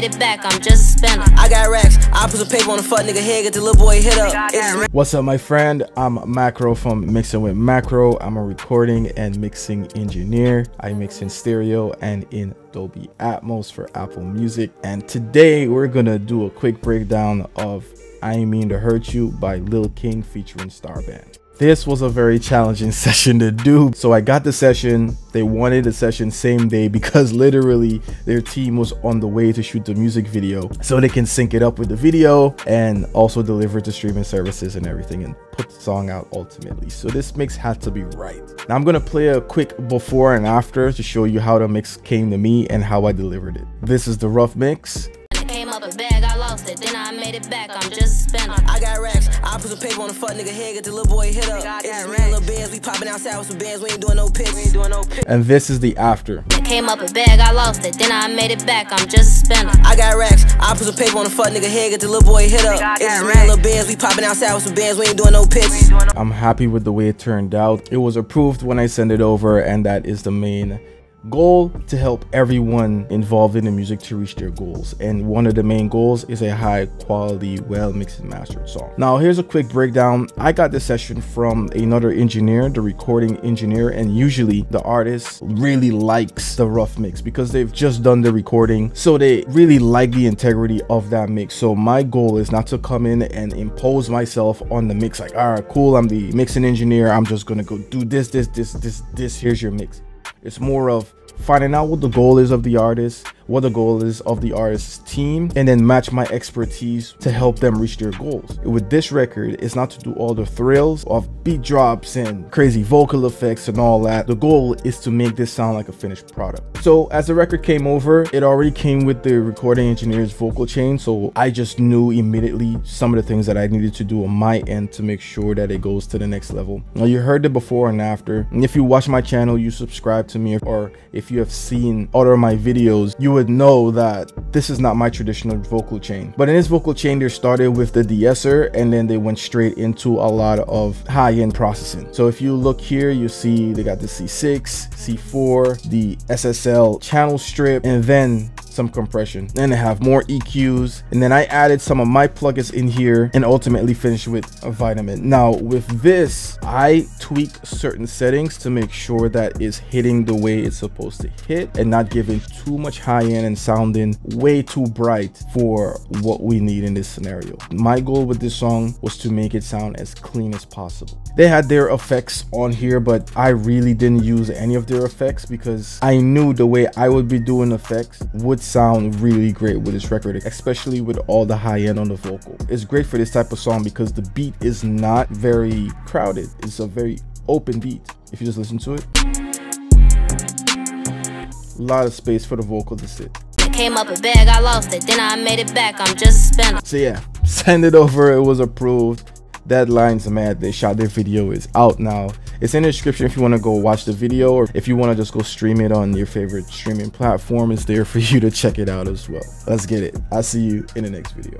made it back, I'm just a spender. I got racks. I put some paper on the fuck nigga head, get the little boy hit up. It's What's up, my friend? I'm Macro from Mixing with Macro. I'm a recording and mixing engineer. I mix in stereo and in Dolby Atmos for Apple Music. And today we're gonna do a quick breakdown of I Ain't Mean to Hurt You by Lil King featuring Star Bandz. This was a very challenging session to do. So I got the session. They wanted the session same day because literally their team was on the way to shoot the music video so they can sync it up with the video and also deliver to streaming services and everything and put the song out ultimately. So this mix had to be right. Now I'm gonna play a quick before and after to show you how the mix came to me and how I delivered it. This is the rough mix. Bag, I lost it, then I made it back, I'm just. Put some paper on the fuck nigga head, get the little boy hit up. It's me and little bands. We popping outside with some bands. We ain't doing no pics. We ain't doing no pics. And this is the after. It came up a bag, I lost it, then I made it back, I'm just a spender. I got racks. I put some paper on the fuck nigga head, get the little boy hit up. It's me and little bands. We popping outside with some bands. We ain't doing no pics. I'm happy with the way it turned out. It was approved when I sent it over, and that is the main goal to help everyone involved in the music to reach their goals. And one of the main goals is a high quality, well mixed and mastered song. Now, here's a quick breakdown. I got this session from another engineer, the recording engineer, and usually the artist really likes the rough mix because they've just done the recording. So they really like the integrity of that mix. So my goal is not to come in and impose myself on the mix like, all right, cool, I'm the mixing engineer. I'm just gonna go do this, this, this, this, this. Here's your mix. It's more of finding out what the goal is of the artist, what the goal is of the artist's team, and then match my expertise to help them reach their goals. With this record, it's not to do all the thrills of beat drops and crazy vocal effects and all that. The goal is to make this sound like a finished product. So as the record came over, it already came with the recording engineer's vocal chain. So I just knew immediately some of the things that I needed to do on my end to make sure that it goes to the next level. Now you heard the before and after. And if you watch my channel, you subscribe to me, or if you have seen other of my videos, you would know that this is not my traditional vocal chain. But in this vocal chain, they started with the de-esser and then they went straight into a lot of high-end processing. So if you look here, you see they got the C6, C4, the SSL channel strip, and then some compression. Then I have more EQs. And then I added some of my plugins in here and ultimately finished with a vitamin. Now with this, I tweak certain settings to make sure that it's hitting the way it's supposed to hit and not giving too much high end and sounding way too bright for what we need in this scenario. My goal with this song was to make it sound as clean as possible. They had their effects on here, but I really didn't use any of their effects because I knew the way I would be doing effects would sound really great with this record, especially with all the high end on the vocal. It's great for this type of song because the beat is not very crowded. It's a very open beat if you just listen to it. A lot of space for the vocal to sit. It came up a bag, I lost it, then I made it back, I'm just a spender. So yeah, send it over. It was approved. Deadlines mad. They shot their video is out now. It's in the description if you want to go watch the video or if you want to just go stream it on your favorite streaming platform. It's there for you to check it out as well. Let's get it. I'll see you in the next video.